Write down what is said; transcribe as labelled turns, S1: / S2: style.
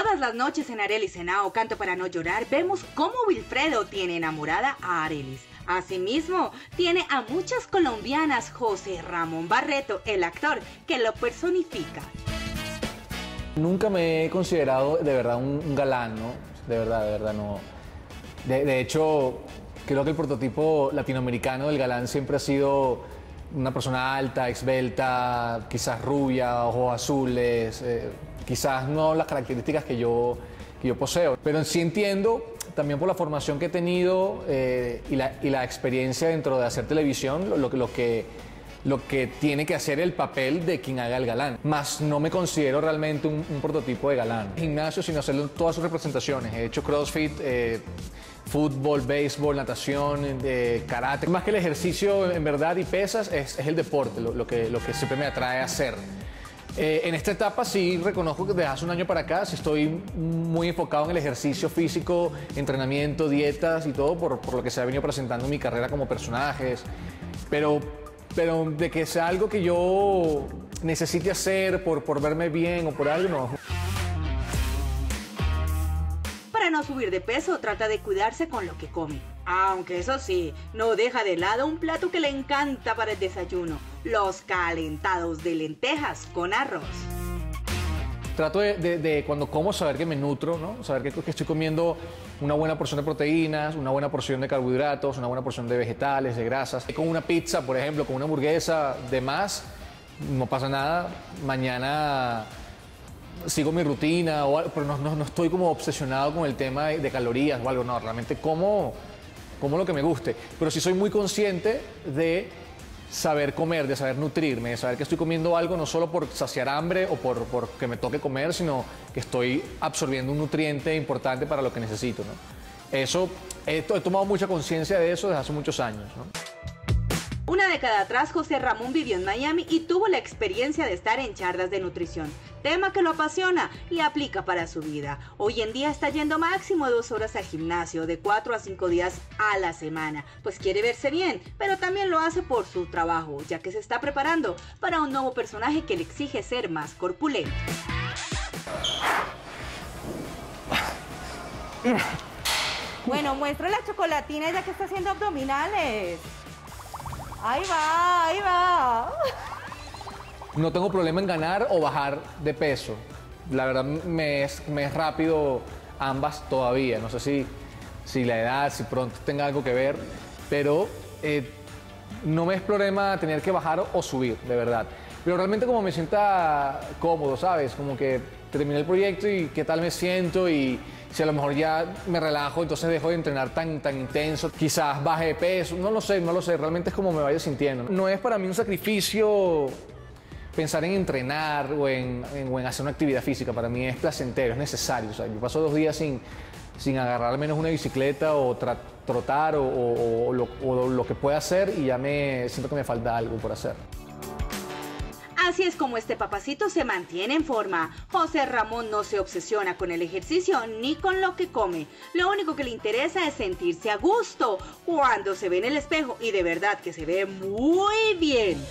S1: Todas las noches en Arelis Senao Canto para no llorar vemos cómo Wilfredo tiene enamorada a Arelis. Asimismo, tiene a muchas colombianas José Ramón Barreto, el actor, que lo personifica.
S2: Nunca me he considerado de verdad un, galán, ¿no? De verdad, de verdad no. De, hecho, creo que el prototipo latinoamericano del galán siempre ha sido una persona alta, esbelta, quizás rubia, ojos azules, eh, quizás no las características que yo, que yo poseo. Pero sí entiendo, también por la formación que he tenido eh, y, la, y, la, experiencia dentro de hacer televisión, lo, lo que lo que tiene que hacer el papel de quien haga el galán. Más no me considero realmente un, prototipo de galán. Gimnasio, sino hacerlo todas sus representaciones. He hecho CrossFit, eh, fútbol, béisbol, natación, eh, karate. Más que el ejercicio en verdad y pesas, es, el deporte, lo, que, lo que siempre me atrae a hacer. Eh, en esta etapa sí reconozco que desde hace un año para acá sí estoy muy enfocado en el ejercicio físico, entrenamiento, dietas y todo por, por lo que se ha venido presentando en mi carrera como personajes. Pero pero de que sea algo que yo necesite hacer por, por verme bien o por algo, no.
S1: No subir de peso, trata de cuidarse con lo que come. Aunque eso sí, no deja de lado un plato que le encanta para el desayuno, los calentados de lentejas con arroz
S2: trato de, cuando como saber que me nutro, ¿no? saber que, que, estoy comiendo una buena porción de proteínas, una buena porción de carbohidratos, una buena porción de vegetales, de grasas. Con una pizza, por ejemplo, con una hamburguesa de más, no pasa nada. Mañana sigo mi rutina, o, pero no, no, estoy como obsesionado con el tema de, calorías o algo, no, realmente como, como lo que me guste. Pero sí soy muy consciente de saber comer, de saber nutrirme, de saber que estoy comiendo algo no solo por saciar hambre o por, que me toque comer, sino que estoy absorbiendo un nutriente importante para lo que necesito. Eso, he, he tomado mucha conciencia de eso desde hace muchos años.
S1: Una década atrás, José Ramón vivió en Miami y tuvo la experiencia de estar en charlas de nutrición, tema que lo apasiona y aplica para su vida. Hoy en día está yendo máximo dos horas al gimnasio, de cuatro a cinco días a la semana, pues quiere verse bien, pero también lo hace por su trabajo, ya que se está preparando para un nuevo personaje que le exige ser más corpulento.
S3: Bueno, muestra la chocolatina ya que está haciendo abdominales. Ahí va, ahí va.
S2: No tengo problema en ganar o bajar de peso. La verdad me es, me es rápido ambas todavía. No sé si, si la edad, si pronto tenga algo que ver, pero eh, no me es problema tener que bajar o subir, de verdad. Pero realmente como me sienta cómodo, ¿sabes? Como que terminé el proyecto y qué tal me siento y si a lo mejor ya me relajo, entonces dejo de entrenar tan, tan intenso, quizás baje de peso, no lo sé, no lo sé, realmente es como me vaya sintiendo. No es para mí un sacrificio pensar en entrenar o en, hacer una actividad física, para mí es placentero, es necesario. O sea, yo paso dos días sin, sin agarrar al menos una bicicleta o trotar o, lo, lo que pueda hacer y ya me siento que me falta algo por hacer.
S1: Así es como este papacito se mantiene en forma. José Ramón no se obsesiona con el ejercicio ni con lo que come. Lo único que le interesa es sentirse a gusto cuando se ve en el espejo y de verdad que se ve muy bien.